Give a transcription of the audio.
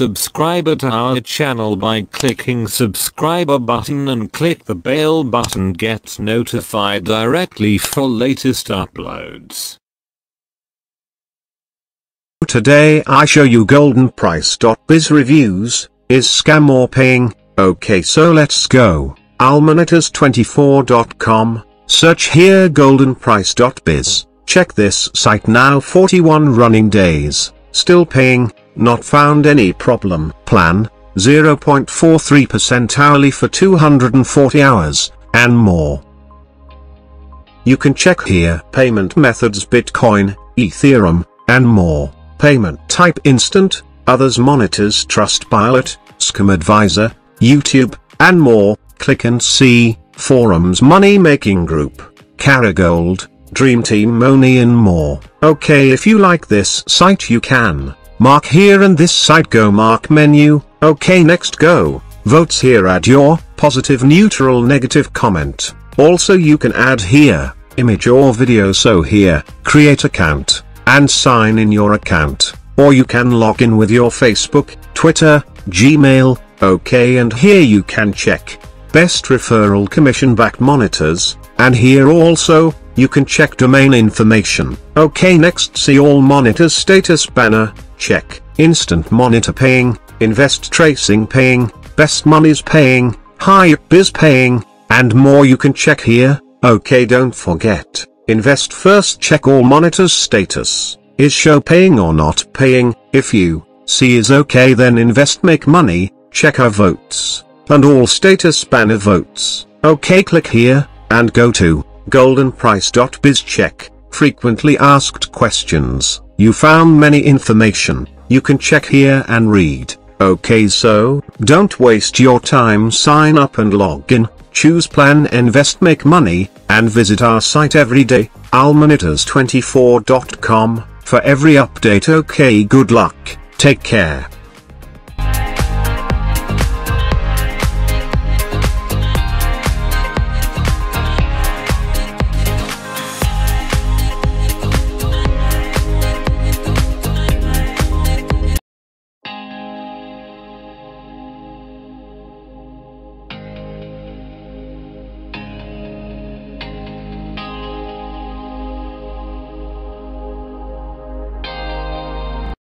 subscriber to our channel by clicking subscriber button and click the bell button get notified directly for latest uploads. Today I show you goldenprice.biz reviews, is scam or paying, okay so let's go, allmonitors24.com, search here goldenprice.biz, check this site now 41 running days, still paying, not found any problem, plan, 0.43% hourly for 240 hours, and more. You can check here payment methods Bitcoin, Ethereum, and more. Payment type instant, others monitors Trustpilot, Scam Advisor, YouTube, and more. Click and see, forums money making group, Caragold, Dream Team Money and more. Okay if you like this site you can, mark here and this site go mark menu, okay next go, votes here add your, positive neutral negative comment, also you can add here, image or video so here, create account and sign in your account, or you can log in with your Facebook, Twitter, Gmail, OK and here you can check best referral commission back monitors, and here also, you can check domain information. OK next see all monitors status banner, check, instant monitor paying, invest tracing paying, best monies paying, high biz paying, and more you can check here, OK don't forget. Invest first check all monitors status, is show paying or not paying, if you, see is okay then invest make money, check our votes, and all status banner votes, okay click here, and go to, goldenprice.biz check, frequently asked questions, you found many information, you can check here and read, okay so, don't waste your time. Sign up and log in, choose plan invest make money, and visit our site every day, allmonitors24.com, for every update okay good luck, take care.